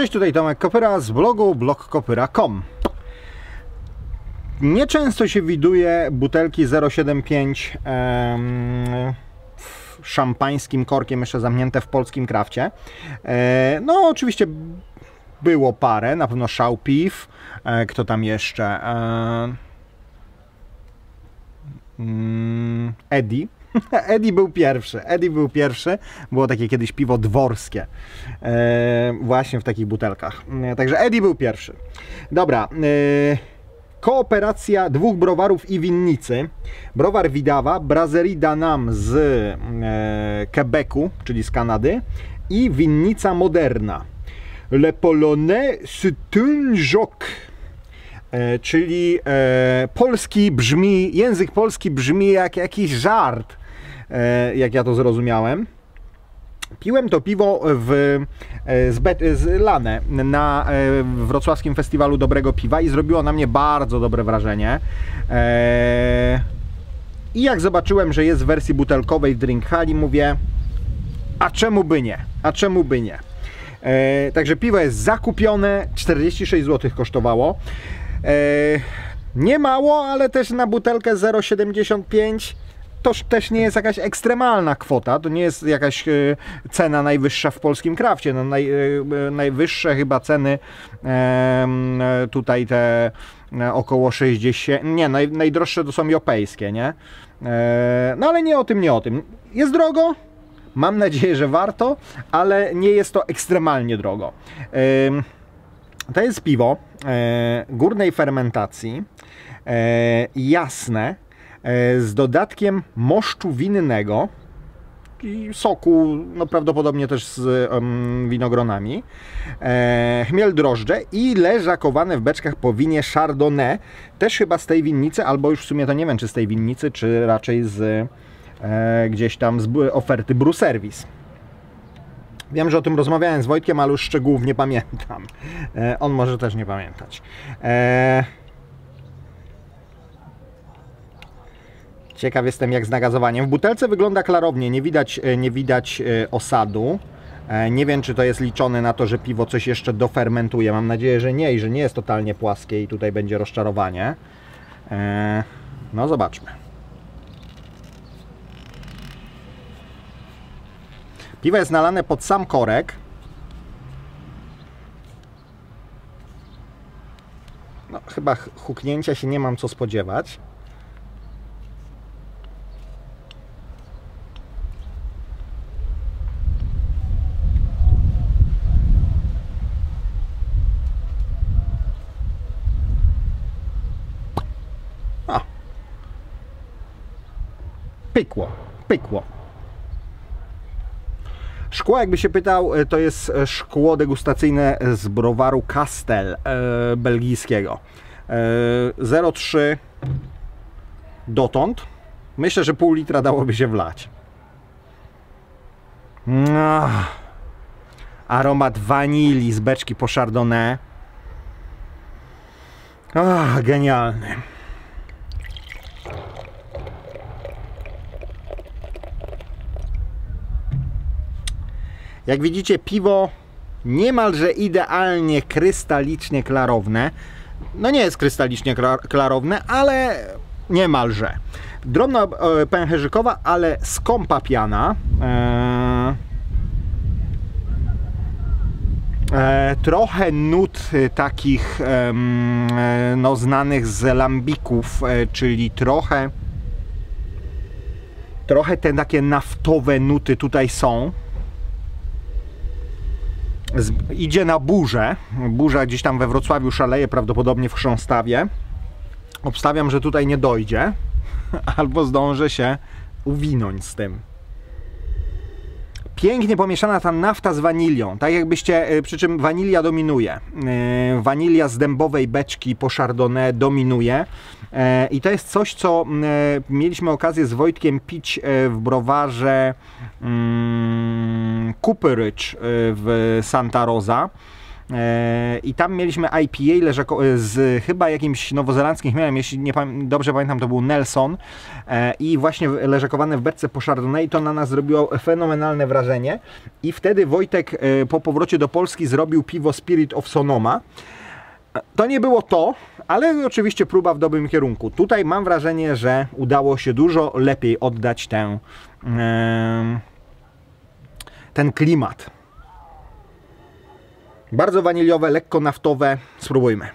Cześć, tutaj Tomek Kopyra z blogu blogkopyra.com Nieczęsto się widuje butelki 075 em, szampańskim korkiem, jeszcze zamknięte w polskim krafcie. E, no, oczywiście było parę, na pewno Szał e, kto tam jeszcze? E, mm, Eddie. Eddie był pierwszy. Eddie był pierwszy. Było takie kiedyś piwo dworskie. E, właśnie w takich butelkach. E, także Eddie był pierwszy. Dobra. E, kooperacja dwóch browarów i winnicy. Browar Widawa, Brasserie Danam z e, Quebecu, czyli z Kanady i winnica Moderna. Le Polonais c'est un joc. E, czyli e, polski brzmi, język polski brzmi jak jakiś żart, e, jak ja to zrozumiałem. Piłem to piwo w, e, z, z Lane na e, wrocławskim festiwalu dobrego piwa i zrobiło na mnie bardzo dobre wrażenie. I jak zobaczyłem, że jest w wersji butelkowej w Drink Hali, mówię, a czemu by nie? A czemu by nie? Także piwo jest zakupione, 46 zł kosztowało. E, nie mało, ale też na butelkę 0,75 to też nie jest jakaś ekstremalna kwota, to nie jest jakaś e, cena najwyższa w polskim krafcie. No, naj, e, najwyższe chyba ceny tutaj te około 60, nie, naj, najdroższe to są jopejskie, nie? No ale nie o tym, nie o tym. Jest drogo, mam nadzieję, że warto, ale nie jest to ekstremalnie drogo. To jest piwo e, górnej fermentacji, e, jasne, e, z dodatkiem moszczu winnego i soku, no prawdopodobnie też z winogronami, chmiel drożdże i leżakowane w beczkach po winie Chardonnay, też chyba z tej winnicy, albo już w sumie to nie wiem, czy z tej winnicy, czy raczej z gdzieś tam z oferty Brew Service. Wiem, że o tym rozmawiałem z Wojtkiem, ale już szczegółów nie pamiętam. E, on może też nie pamiętać. E... Ciekaw jestem jak z nagazowaniem. W butelce wygląda klarownie, nie widać, e, nie widać osadu. Nie wiem, czy to jest liczone na to, że piwo coś jeszcze dofermentuje. Mam nadzieję, że nie i że nie jest totalnie płaskie i tutaj będzie rozczarowanie. No, zobaczmy. Piwo jest nalane pod sam korek. No, chyba ch- huknięcia się nie mam co spodziewać. A. Pykło, pykło. Szkło, jakby się pytał, e, to jest e, szkło degustacyjne z browaru Castel e, belgijskiego. E, 0,3 dotąd. Myślę, że pół litra dałoby się wlać. Ach. Aromat wanilii z beczki po Chardonnay. Genialny. Jak widzicie, piwo niemalże idealnie krystalicznie klarowne. No nie jest krystalicznie klar- klarowne, ale niemalże. Drobna e, pęcherzykowa, ale skąpa piana. E, e, trochę nut e, takich e, no, znanych z lambików, e, czyli trochę trochę te takie naftowe nuty tutaj są idzie na burzę. Burza gdzieś tam we Wrocławiu szaleje, prawdopodobnie w Chrząstawie. Obstawiam, że tutaj nie dojdzie, albo zdążę się uwinąć z tym. Pięknie pomieszana ta nafta z wanilią, tak jakbyście, e, przy czym wanilia dominuje. E, Wanilia z dębowej beczki po Chardonnay dominuje. E, I to jest coś, co mieliśmy okazję z Wojtkiem pić w browarze mm, Cooperage w Santa Rosa. E, I tam mieliśmy IPA leżako, z chyba jakimś nowozelandzkim chmielem, jeśli nie pam- dobrze pamiętam, to był Nelson. E, I właśnie leżakowane w beczce po Chardonnay to na nas zrobiło fenomenalne wrażenie. I wtedy Wojtek e, po powrocie do Polski zrobił piwo Spirit of Sonoma. To nie było to, ale oczywiście próba w dobrym kierunku. Tutaj mam wrażenie, że udało się dużo lepiej oddać tę, ten klimat. Bardzo waniliowe, lekko naftowe. Spróbujmy.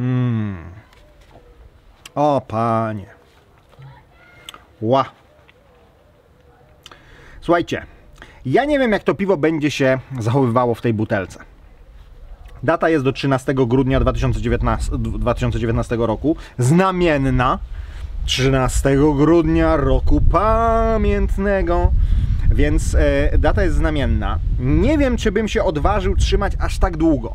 Mm. O panie. Ła. Słuchajcie, ja nie wiem jak to piwo będzie się zachowywało w tej butelce. Data jest do 13 grudnia 2019, 2019 roku. Znamienna. 13 grudnia roku pamiętnego. Więc e, data jest znamienna. Nie wiem, czy bym się odważył trzymać aż tak długo.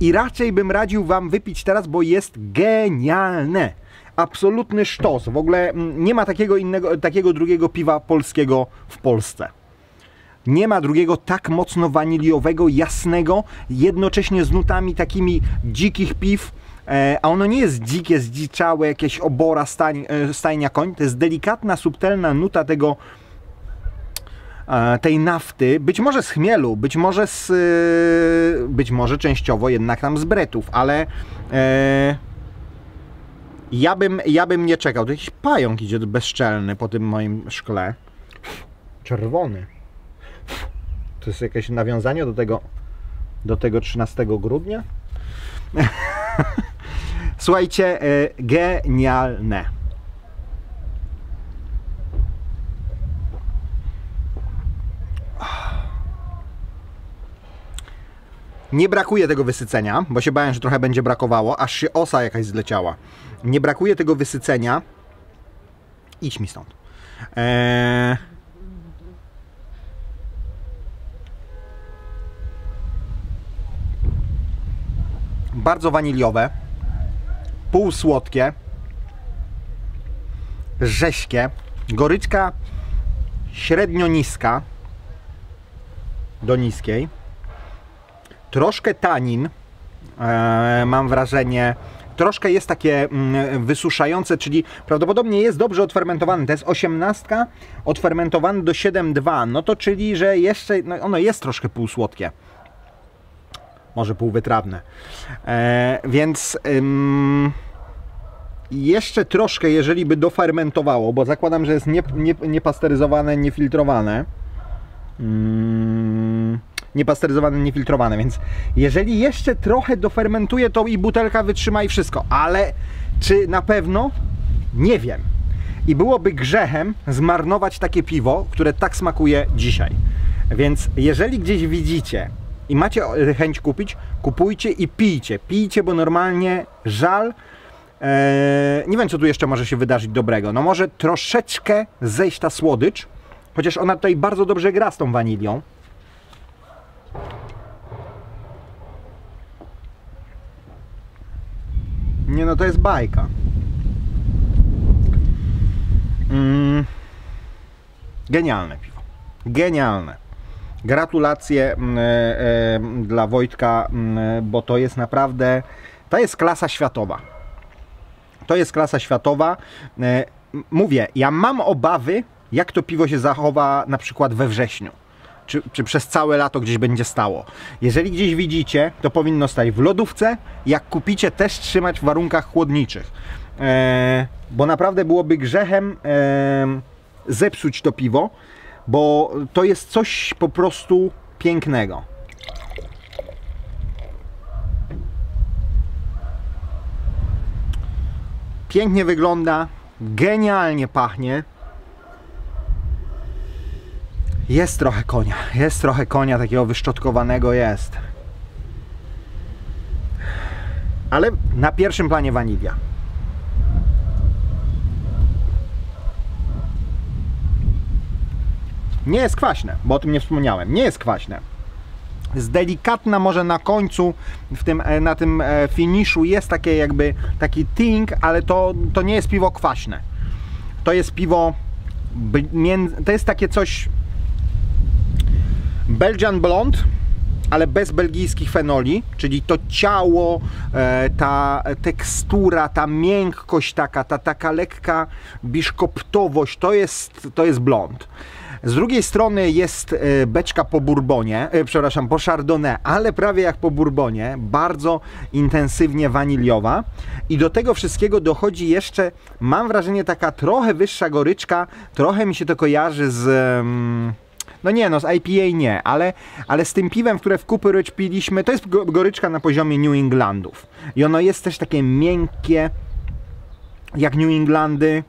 I raczej bym radził Wam wypić teraz, bo jest genialne. Absolutny sztos. W ogóle mm, nie ma takiego innego, takiego drugiego piwa polskiego w Polsce. Nie ma drugiego tak mocno waniliowego, jasnego, jednocześnie z nutami takimi dzikich piw. E, a ono nie jest dzikie, zdziczałe, jakieś obora, stań, e, stajnia koń. To jest delikatna, subtelna nuta tego, e, tej nafty, być może z chmielu, być może z, być może częściowo jednak tam z bretów, ale e, ja bym, ja bym nie czekał. To jakiś pająk idzie bezczelny po tym moim szkle. Czerwony. To jest jakieś nawiązanie do tego, do tego 13 grudnia? Słuchajcie, e, genialne. Nie brakuje tego wysycenia, bo się bałem, że trochę będzie brakowało, aż się osa jakaś zleciała. Nie brakuje tego wysycenia. Idź mi stąd. Eee... Bardzo waniliowe, półsłodkie, rześkie, goryczka średnio niska do niskiej. Troszkę tanin, e, mam wrażenie, troszkę jest takie mm, wysuszające, czyli prawdopodobnie jest dobrze odfermentowany. To jest 18, odfermentowany do 7,2, no to czyli, że jeszcze, no ono jest troszkę półsłodkie. Może półwytrawne. E, więc ym, jeszcze troszkę, jeżeli by dofermentowało, bo zakładam, że jest nie, nie, niepasteryzowane, niefiltrowane. Mm, niepasteryzowane, niefiltrowane, więc jeżeli jeszcze trochę dofermentuje, to i butelka wytrzyma i wszystko, ale czy na pewno? Nie wiem. I byłoby grzechem zmarnować takie piwo, które tak smakuje dzisiaj. Więc jeżeli gdzieś widzicie i macie chęć kupić, kupujcie i pijcie. Pijcie, bo normalnie żal. Eee, nie wiem, co tu jeszcze może się wydarzyć dobrego. No może troszeczkę zejść ta słodycz, chociaż ona tutaj bardzo dobrze gra z tą wanilią. Nie no, to jest bajka. Mm. Genialne piwo. Genialne. Gratulacje mm, e, e, dla Wojtka, mm, bo to jest naprawdę, to jest klasa światowa. To jest klasa światowa. E, mówię, ja mam obawy, jak to piwo się zachowa na przykład we wrześniu. Czy, czy, przez całe lato gdzieś będzie stało. Jeżeli gdzieś widzicie, to powinno stać w lodówce. Jak kupicie, też trzymać w warunkach chłodniczych. E, bo naprawdę byłoby grzechem e, zepsuć to piwo, bo to jest coś po prostu pięknego. Pięknie wygląda, genialnie pachnie. Jest trochę konia, jest trochę konia takiego wyszczotkowanego jest. Ale na pierwszym planie wanilia. Nie jest kwaśne, bo o tym nie wspomniałem. Nie jest kwaśne. Jest delikatna może na końcu, w tym, e, na tym e, finiszu jest takie jakby taki ting, ale to, to nie jest piwo kwaśne. To jest piwo, to jest takie coś Belgian Blonde, ale bez belgijskich fenoli, czyli to ciało, e, ta tekstura, ta miękkość taka, ta taka lekka biszkoptowość, to jest, to jest blond. Z drugiej strony jest e, beczka po bourbonie, e, przepraszam, po chardonnay, ale prawie jak po bourbonie, bardzo intensywnie waniliowa. I do tego wszystkiego dochodzi jeszcze, mam wrażenie, taka trochę wyższa goryczka, trochę mi się to kojarzy z... mm, no nie, no z IPA nie, ale, ale z tym piwem, które w Cooper Ridge piliśmy, to jest go- goryczka na poziomie New Englandów. I ono jest też takie miękkie, jak New Englandy,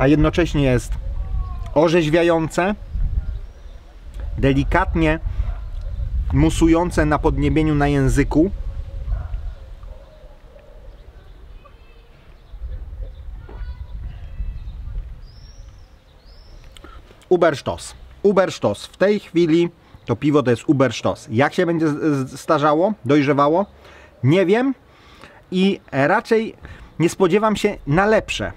a jednocześnie jest orzeźwiające, delikatnie musujące na podniebieniu na języku. Ubersztos. Ubersztos. W tej chwili to piwo to jest Ubersztos. Jak się będzie starzało, dojrzewało? Nie wiem i raczej nie spodziewam się na lepsze.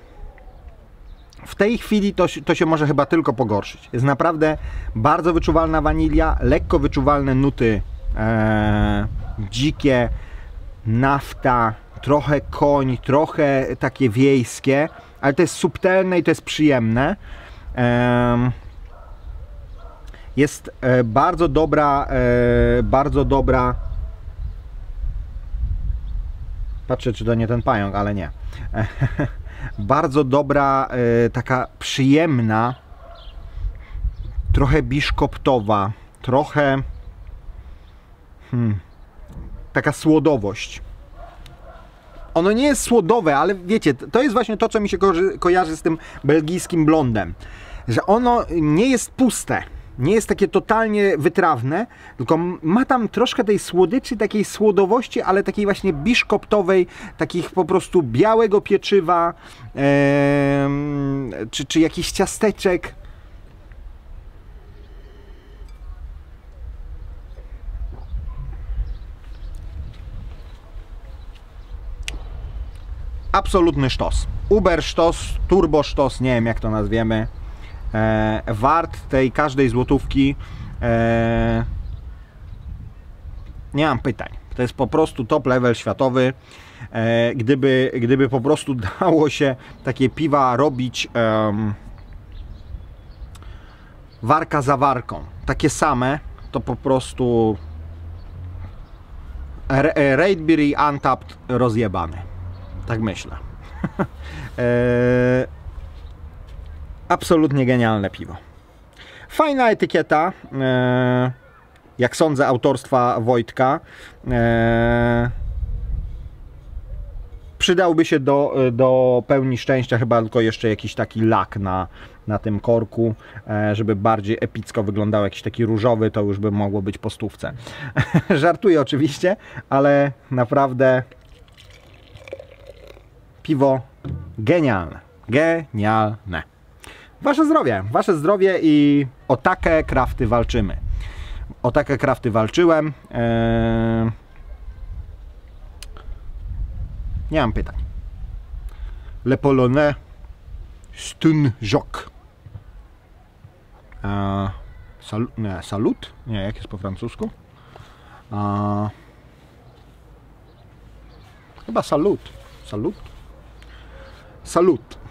W tej chwili to, to się może chyba tylko pogorszyć. Jest naprawdę bardzo wyczuwalna wanilia, lekko wyczuwalne nuty e, dzikie, nafta, trochę koń, trochę takie wiejskie, ale to jest subtelne i to jest przyjemne. Em, jest e, bardzo dobra, e, bardzo dobra. Patrzę, czy to nie ten pająk, ale nie. bardzo dobra, e, taka przyjemna, trochę biszkoptowa, trochę hmm, taka słodowość. Ono nie jest słodowe, ale wiecie, to jest właśnie to, co mi się kojarzy, kojarzy z tym belgijskim blondem. Że ono nie jest puste, nie jest takie totalnie wytrawne, tylko ma tam troszkę tej słodyczy, takiej słodowości, ale takiej właśnie biszkoptowej, takich po prostu białego pieczywa, czy, czy jakichś ciasteczek. absolutny sztos. Uber sztos, turbo sztos, nie wiem jak to nazwiemy. E, wart tej każdej złotówki. E, nie mam pytań. To jest po prostu top level światowy. E, gdyby, gdyby po prostu dało się takie piwa robić warka za warką, takie same, to po prostu Ra- Raidbury Untapped rozjebany. Tak myślę. Absolutnie genialne piwo. Fajna etykieta. eee, jak sądzę, autorstwa Wojtka. Eee, przydałby się do, do pełni szczęścia chyba tylko jeszcze jakiś taki lak na, na tym korku, e, żeby bardziej epicko wyglądał jakiś taki różowy, to już by mogło być po stówce. Żartuję oczywiście, ale naprawdę piwo genialne. Genialne. Wasze zdrowie, wasze zdrowie i o takie krafty walczymy. O takie krafty walczyłem. Eee... Nie mam pytań. Le Polonais Stun Joc. Eee... Sal... Nie, salut? Nie, jak jest po francusku? Eee... Chyba salut. Salut? Salut.